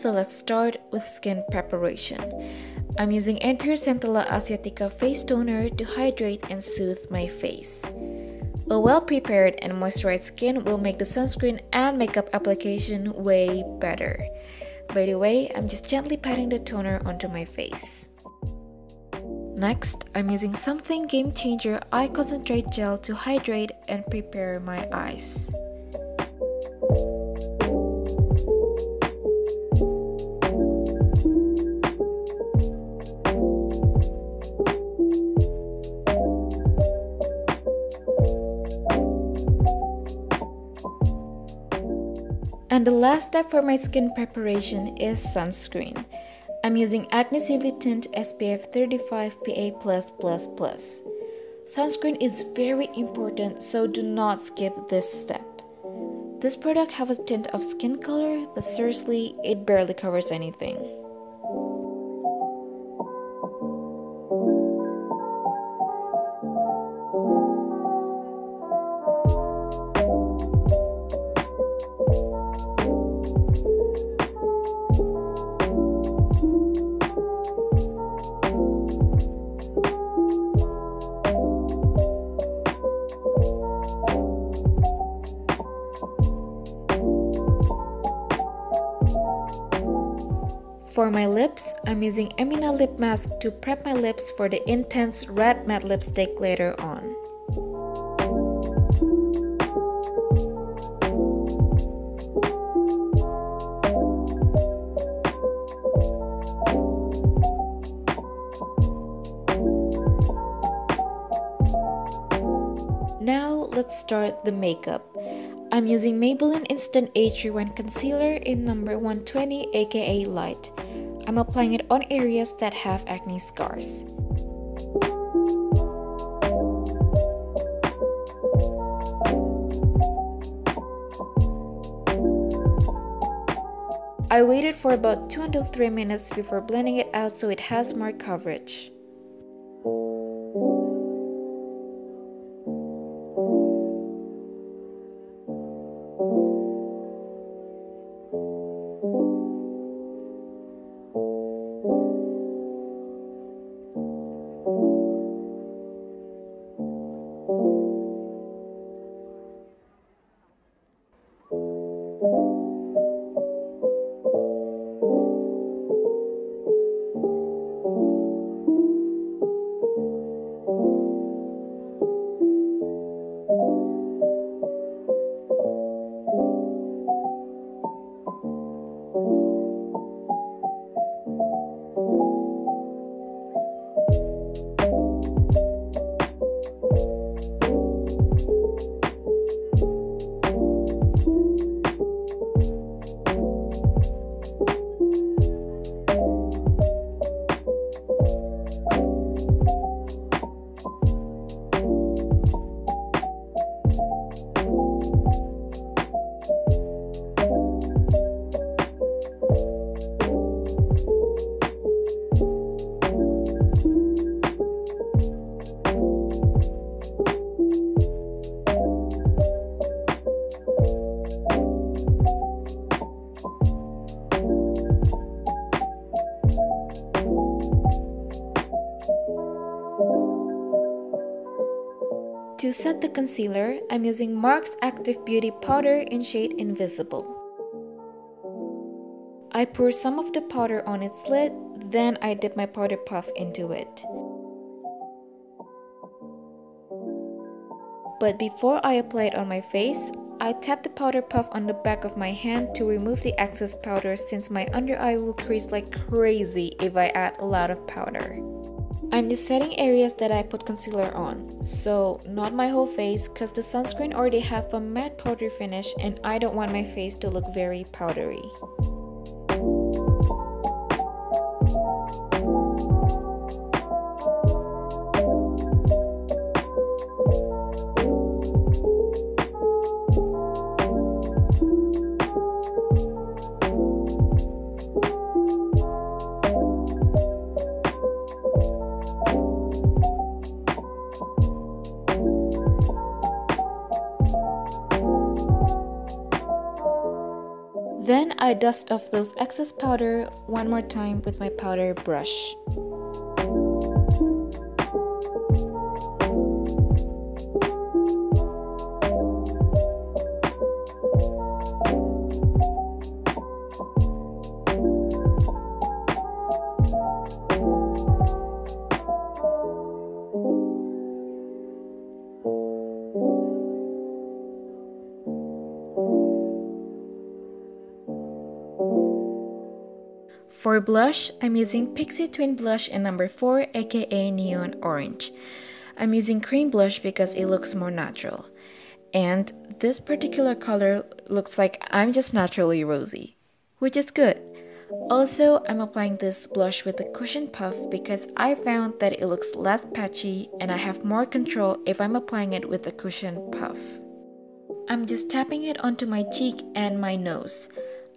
So let's start with skin preparation. I'm using Npure Centella Asiatica face toner to hydrate and soothe my face. A well prepared and moisturized skin will make the sunscreen and makeup application way better. By the way, I'm just gently patting the toner onto my face. Next, I'm using Somethinc game changer eye concentrate gel to hydrate and prepare my eyes. And the last step for my skin preparation is sunscreen. I'm using Acne UV Tint SPF 35 PA+++. Sunscreen is very important, so do not skip this step. This product has a tint of skin color, but seriously, it barely covers anything. Lips, I'm using Emina Lip Mask to prep my lips for the intense red matte lipstick later on. Now let's start the makeup. I'm using Maybelline Instant Age Rewind Concealer in number 120 aka Light. I'm applying it on areas that have acne scars. I waited for about 2 until 3 minutes before blending it out so it has more coverage. To set the concealer, I'm using Marcks Active Beauty Powder in shade Invisible. I pour some of the powder on its lid, then I dip my powder puff into it. But before I apply it on my face, I tap the powder puff on the back of my hand to remove the excess powder since my under eye will crease like crazy if I add a lot of powder. I'm just setting areas that I put concealer on, so not my whole face cause the sunscreen already have a matte powder finish and I don't want my face to look very powdery. I dust off those excess powder one more time with my powder brush. For blush, I'm using Pixy Twin Blush in number 4 aka Neon Orange. I'm using cream blush because it looks more natural. And this particular color looks like I'm just naturally rosy, which is good. Also, I'm applying this blush with a cushion puff because I found that it looks less patchy and I have more control if I'm applying it with a cushion puff. I'm just tapping it onto my cheek and my nose.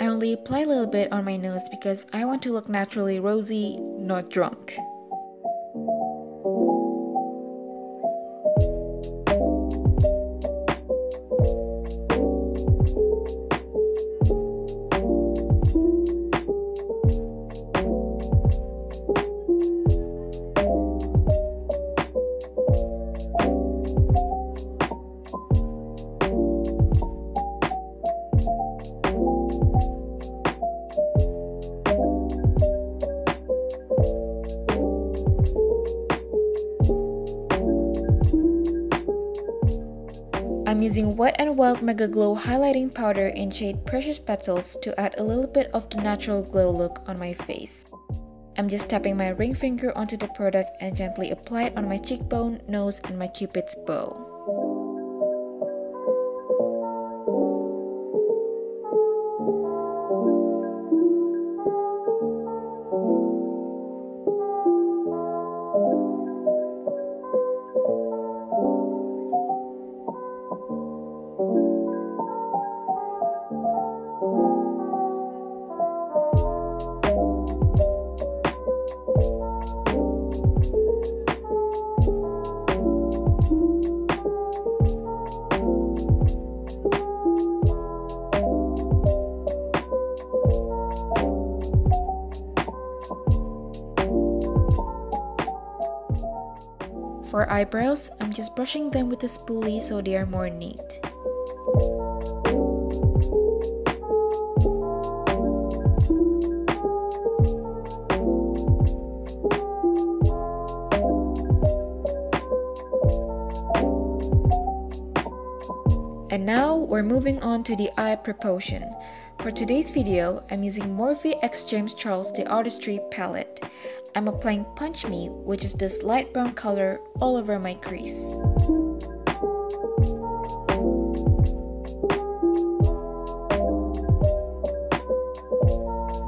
I only apply a little bit on my nose because I want to look naturally rosy, not drunk. Wild Megaglo highlighting powder in shade Precious Petals to add a little bit of the natural glow look on my face. I'm just tapping my ring finger onto the product and gently apply it on my cheekbone, nose, and my cupid's bow. For eyebrows, I'm just brushing them with a spoolie so they are more neat. And now we're moving on to the eye proportion. For today's video, I'm using Morphe X James Charles The Artistry palette. I'm applying Punch Me, which is this light brown color, all over my crease.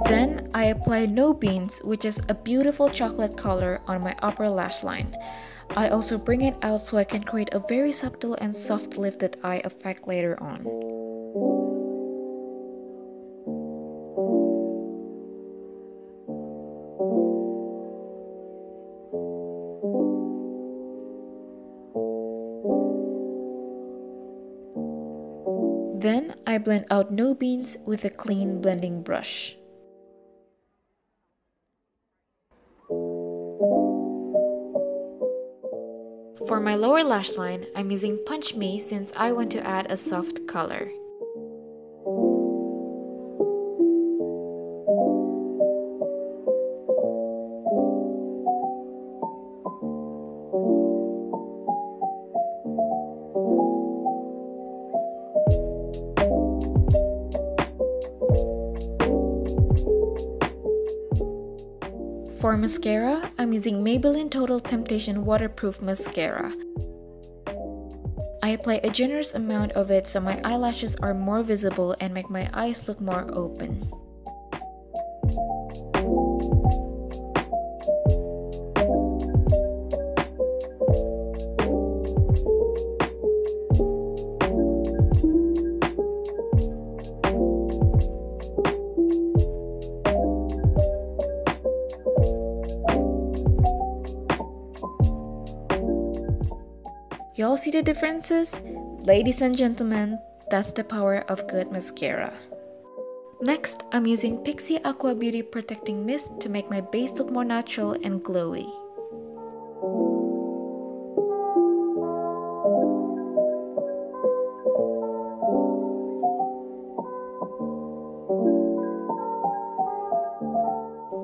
Then I apply No Beans, which is a beautiful chocolate color on my upper lash line. I also bring it out so I can create a very subtle and soft lifted eye effect later on. Then I blend out no beans with a clean blending brush. For my lower lash line, I'm using Punch Me since I want to add a soft color. Mascara, I'm using Maybelline Total Temptation Waterproof Mascara. I apply a generous amount of it so my eyelashes are more visible and make my eyes look more open. Y'all see the differences? Ladies and gentlemen, that's the power of good mascara. Next, I'm using Pixy Aqua Beauty Protecting Mist to make my base look more natural and glowy.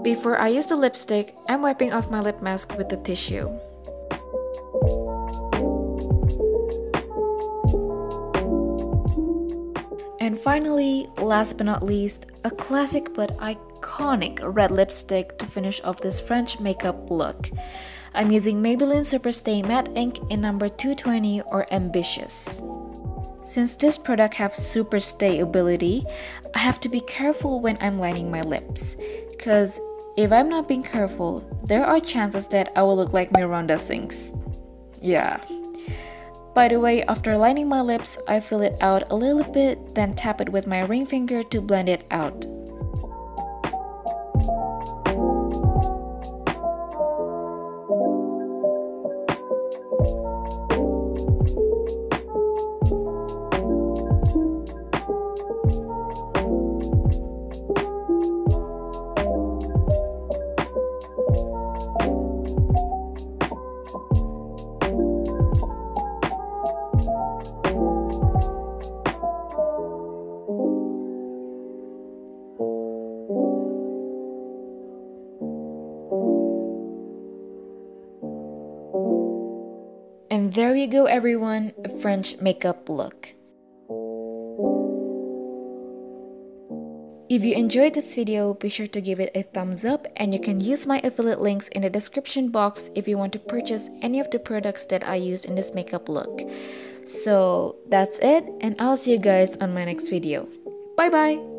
Before I use the lipstick, I'm wiping off my lip mask with the tissue. Finally, last but not least, a classic but iconic red lipstick to finish off this French makeup look. I'm using Maybelline Superstay Matte Ink in number 220 or Ambitious. Since this product has super stay ability, I have to be careful when I'm lining my lips. Cause if I'm not being careful, there are chances that I will look like Miranda Sings. Yeah. By the way, after lining my lips, I fill it out a little bit, then tap it with my ring finger to blend it out. There you go, everyone, a French makeup look. If you enjoyed this video, be sure to give it a thumbs up and you can use my affiliate links in the description box if you want to purchase any of the products that I use in this makeup look. So that's it and I'll see you guys on my next video. Bye bye!